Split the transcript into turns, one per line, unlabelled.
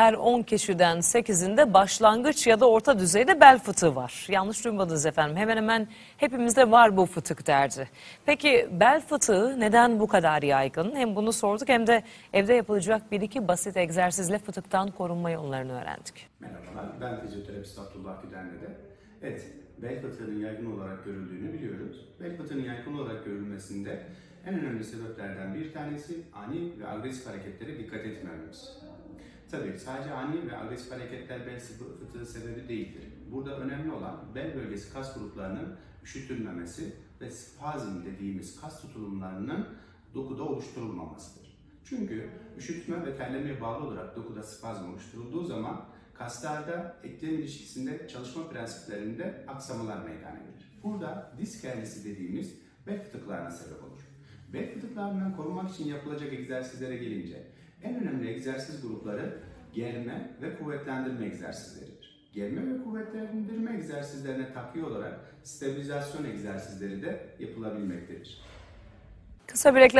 Her 10 kişiden 8'inde başlangıç ya da orta düzeyde bel fıtığı var. Yanlış duymadınız efendim. Hemen hemen hepimizde var bu fıtık derdi. Peki bel fıtığı neden bu kadar yaygın? Hem bunu sorduk hem de evde yapılacak bir iki basit egzersizle fıtıktan korunma yollarını öğrendik.
Merhabalar, ben fizyoterapist Abdullah Güdenli'de. Evet, bel fıtığının yaygın olarak görüldüğünü biliyoruz. Bel fıtığının yaygın olarak görülmesinde en önemli sebeplerden bir tanesi ani ve agresif hareketlere dikkat etmememiz. Tabii sadece ani ve agresif hareketler bel fıtığı sebebi değildir. Burada önemli olan bel bölgesi kas gruplarının üşütülmemesi ve spazm dediğimiz kas tutulumlarının dokuda oluşturulmamasıdır. Çünkü üşütme ve terlemeye bağlı olarak dokuda spazm oluşturulduğu zaman kaslarda eklem ilişkisinde çalışma prensiplerinde aksamalar meydana gelir. Burada disk herniası dediğimiz bel fıtıklarına sebep olur. Bel fıtıklarından korunmak için yapılacak egzersizlere gelince en önemli egzersiz grupları germe ve kuvvetlendirme egzersizleridir. Germe ve kuvvetlendirme egzersizlerine takviye olarak stabilizasyon egzersizleri de yapılabilmektedir.
Kısa bir reklam